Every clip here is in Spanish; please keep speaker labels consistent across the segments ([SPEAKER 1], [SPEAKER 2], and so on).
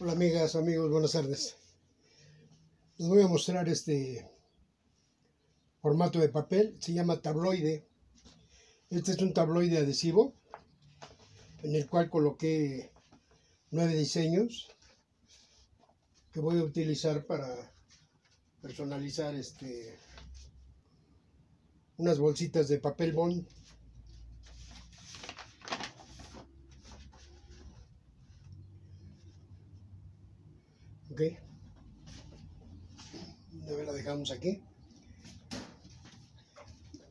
[SPEAKER 1] Hola amigas, amigos, buenas tardes. Les voy a mostrar este formato de papel, se llama tabloide. Este es un tabloide adhesivo en el cual coloqué nueve diseños que voy a utilizar para personalizar este unas bolsitas de papel bond ok. La dejamos aquí.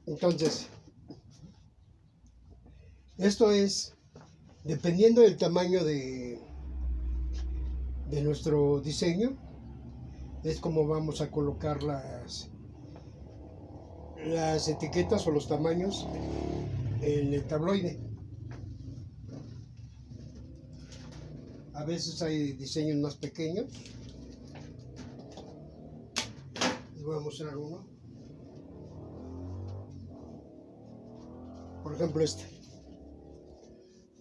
[SPEAKER 1] Entonces esto es dependiendo del tamaño de de nuestro diseño es como vamos a colocar las las etiquetas o los tamaños en el tabloide a veces hay diseños más pequeños. Les voy a mostrar uno. Por ejemplo este.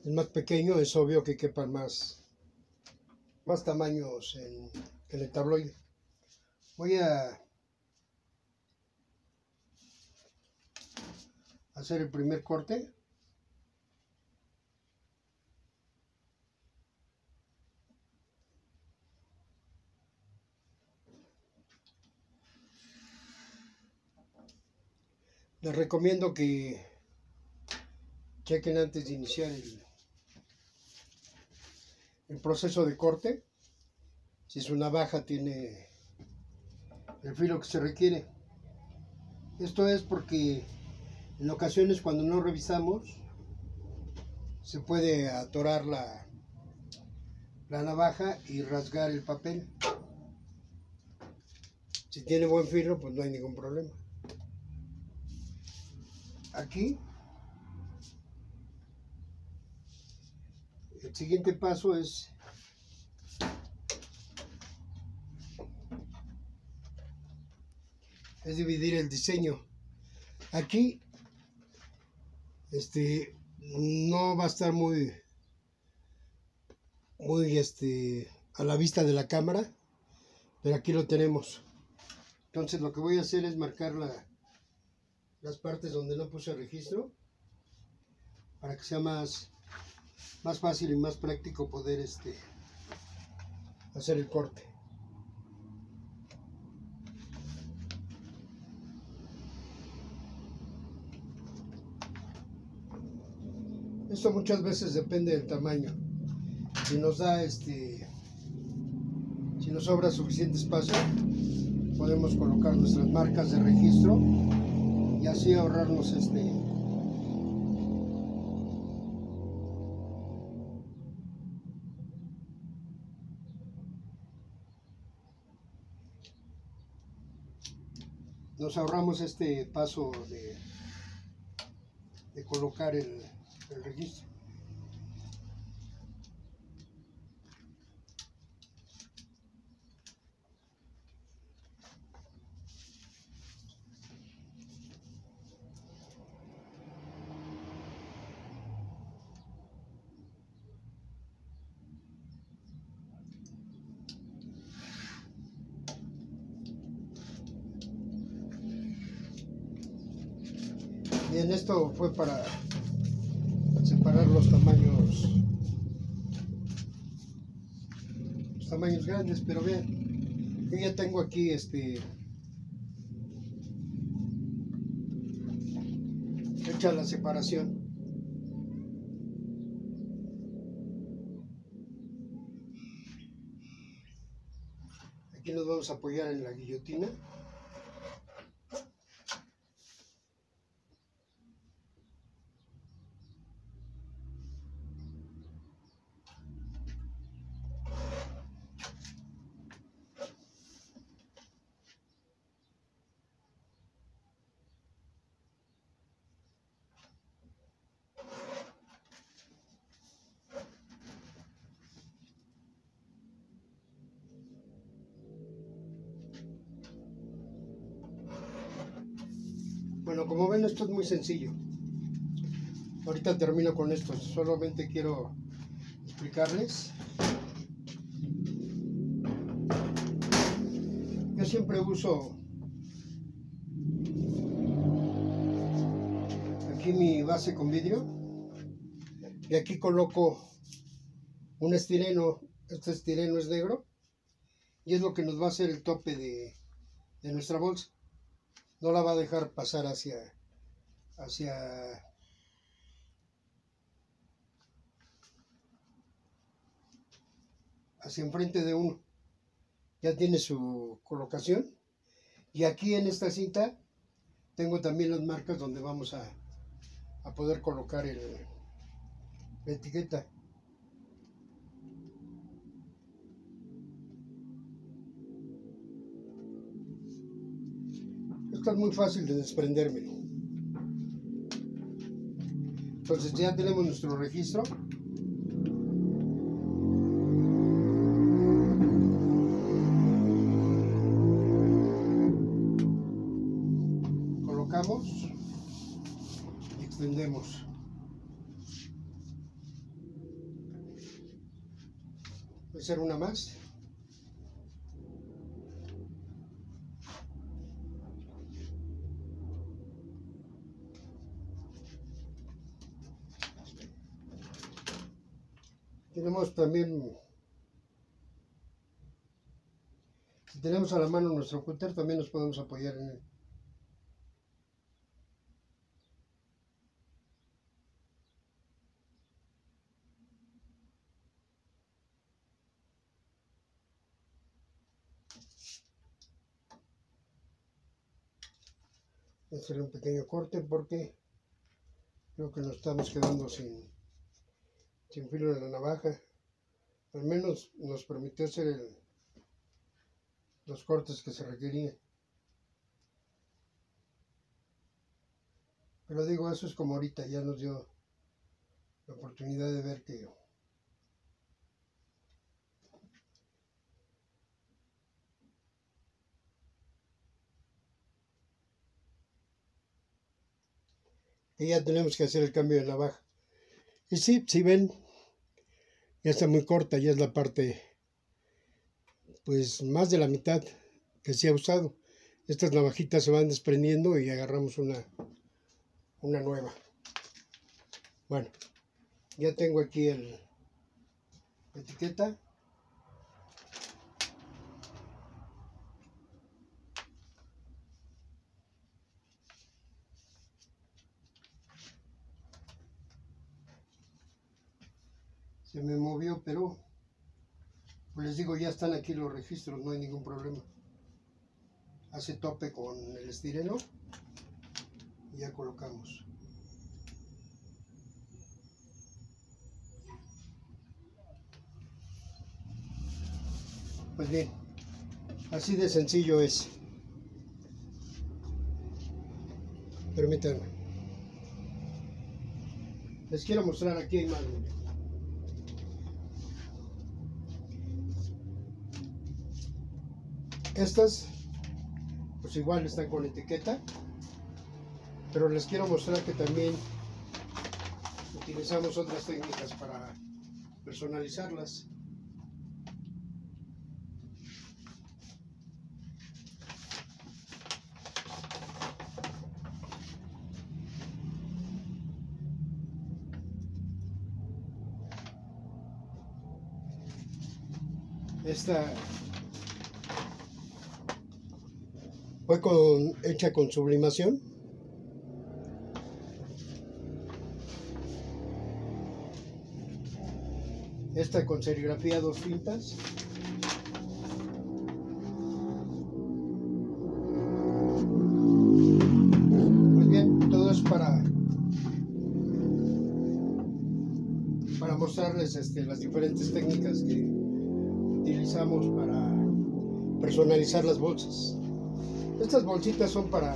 [SPEAKER 1] El más pequeño es obvio que quepan más más tamaños en, en el tabloide. Voy a hacer el primer corte les recomiendo que chequen antes de iniciar el, proceso de corte. Si su navaja tiene el filo que se requiere. Esto es porque en ocasiones cuando no revisamos se puede atorar la, la navaja y rasgar el papel. Si tiene buen filo pues no hay ningún problema aquí. El siguiente paso es es dividir el diseño. Aquí este no va a estar muy muy este a la vista de la cámara pero aquí lo tenemos. Entonces lo que voy a hacer es marcar la, las partes donde no puse registro para que sea más más fácil y más práctico poder este hacer el corte. Esto muchas veces depende del tamaño. Si nos da este si nos sobra suficiente espacio podemos colocar nuestras marcas de registro y así ahorrarnos este nos ahorramos este paso de, de colocar el, el registro Esto fue para separar los tamaños los tamaños grandes, pero vean, yo ya tengo aquí este hecha la separación. Aquí nos vamos a apoyar en la guillotina. Como ven esto es muy sencillo. Ahorita termino con esto, solamente quiero explicarles. Yo siempre uso aquí mi base con vidrio y aquí coloco un estireno, este estireno es negro y es lo que nos va a hacer el tope de, de nuestra bolsa. No la va a dejar pasar hacia, hacia hacia enfrente de uno. Ya tiene su colocación. Y aquí en esta cinta tengo también las marcas donde vamos a, a poder colocar el, la etiqueta. Es muy fácil de desprenderme. Entonces ya tenemos nuestro registro. Colocamos extendemos. Voy a hacer una más. Tenemos también, si tenemos a la mano nuestro cúter, también nos podemos apoyar en él. hacer un pequeño corte porque creo que nos estamos quedando sin sin filo de la navaja. Al menos nos permitió hacer el, los cortes que se requerían. Pero digo, eso es como ahorita, ya nos dio la oportunidad de ver que ya tenemos que hacer el cambio de navaja. Y sí, si ven, ya está muy corta, ya es la parte, pues más de la mitad que se ha usado. Estas navajitas se van desprendiendo y agarramos una, una nueva. Bueno, ya tengo aquí el, la etiqueta. Se me movió, pero pues les digo, ya están aquí los registros, no hay ningún problema. Hace tope con el estireno y ya colocamos. Pues bien, así de sencillo es. Permítanme. Les quiero mostrar aquí hay más. Estas, pues igual están con etiqueta, pero les quiero mostrar que también utilizamos otras técnicas para personalizarlas. Esta Fue con, hecha con sublimación. Esta con serigrafía dos tintas. Muy bien, todo es para para mostrarles este, las diferentes técnicas que utilizamos para personalizar las bolsas. Estas bolsitas son para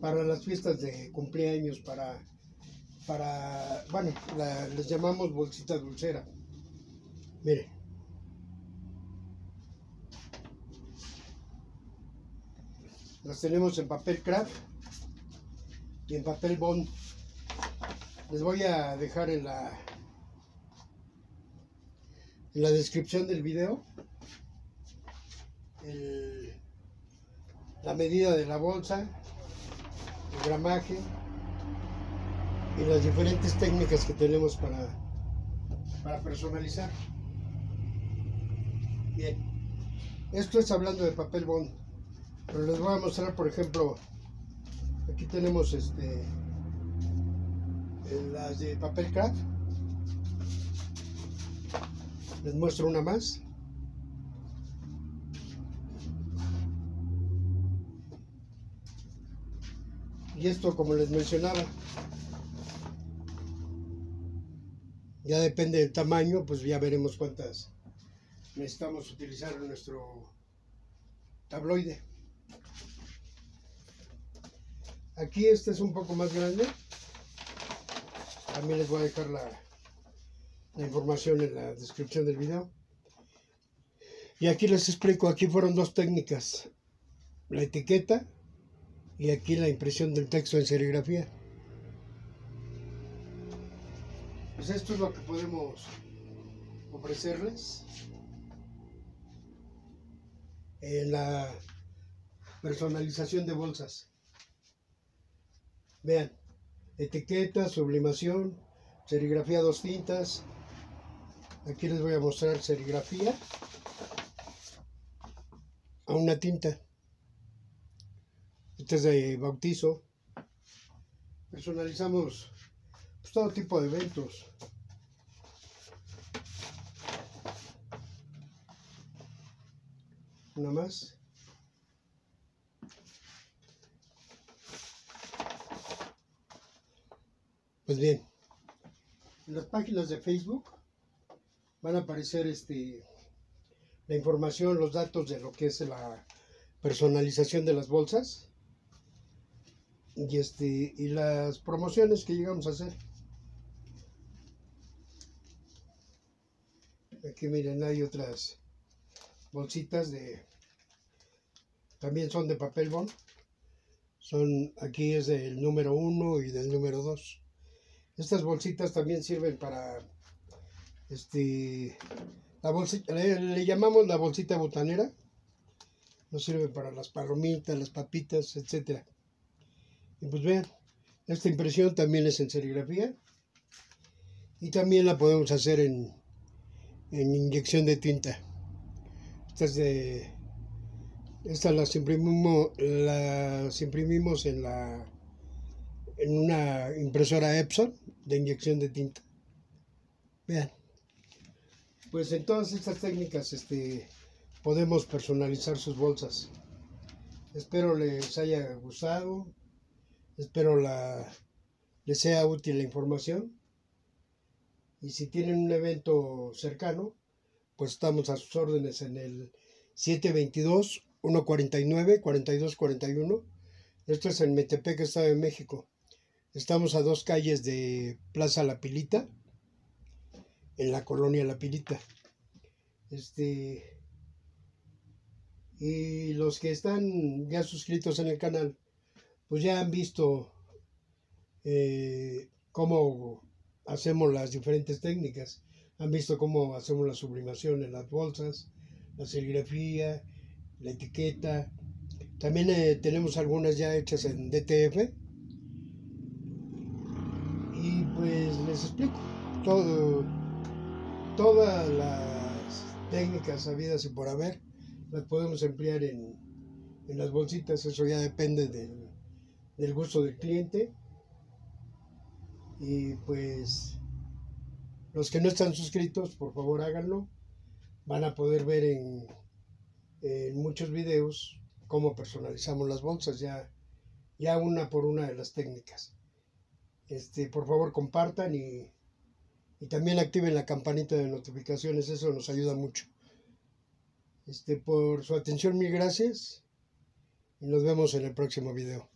[SPEAKER 1] para las fiestas de cumpleaños, para para bueno, les llamamos bolsita dulcera. Mire. Las tenemos en papel craft y en papel bond. Les voy a dejar en la en la descripción del video el- la medida de la bolsa, el gramaje y las diferentes técnicas que tenemos para, para personalizar. Bien, esto es hablando de papel bond, pero les voy a mostrar, por ejemplo, aquí tenemos este eh, las de papel craft. Les muestro una más. Y esto, como les mencionaba, ya depende del tamaño, pues ya veremos cuántas necesitamos utilizar en nuestro tabloide. Aquí este es un poco más grande. También les voy a dejar la, la información en la descripción del video. Y aquí les explico, aquí fueron dos técnicas. La etiqueta y aquí la impresión del texto en serigrafía. Pues esto es lo que podemos ofrecerles en la personalización de bolsas. Vean, etiqueta, sublimación, serigrafía dos tintas. Aquí les voy a mostrar serigrafía a una tinta. Este es de bautizo. Personalizamos pues, todo tipo de eventos. Una más. Pues bien, en las páginas de Facebook van a aparecer este la información, los datos de lo que es la personalización de las bolsas y este y las promociones que llegamos a hacer. Aquí miren, hay otras bolsitas de también son de papel bond. Son aquí es del número 1 y del número 2. Estas bolsitas también sirven para este la bolsita le, llamamos la bolsita botanera. Nos sirve para las palomitas, las papitas, etcétera. Pues vean, esta impresión también es en serigrafía y también la podemos hacer en, en inyección de tinta. Estas de estas las imprimimos, las imprimimos en la en una impresora Epson de inyección de tinta. Vean. Pues en todas estas técnicas este, podemos personalizar sus bolsas. Espero les haya gustado. Espero la, les sea útil la información. Y si tienen un evento cercano, pues estamos a sus órdenes en el 722-149-4241. Esto es en Metepec, Estado de México. Estamos a dos calles de Plaza La Pilita, en la colonia La Pilita. Este. Y los que están ya suscritos en el canal, pues ya han visto eh, cómo hacemos las diferentes técnicas. Han visto cómo hacemos la sublimación en las bolsas, la serigrafía, la etiqueta. También eh, tenemos algunas ya hechas en DTF. Y pues les explico todo, todas las técnicas habidas y por haber las podemos emplear en, en las bolsitas. Eso ya depende del, del gusto del cliente. Y pues los que no están suscritos, por favor háganlo. Van a poder ver en, en muchos videos cómo personalizamos las bolsas, ya, ya una por una de las técnicas. Este, por favor compartan y, y también activen la campanita de notificaciones, eso nos ayuda mucho. Este, por su atención, mil gracias y nos vemos en el próximo video.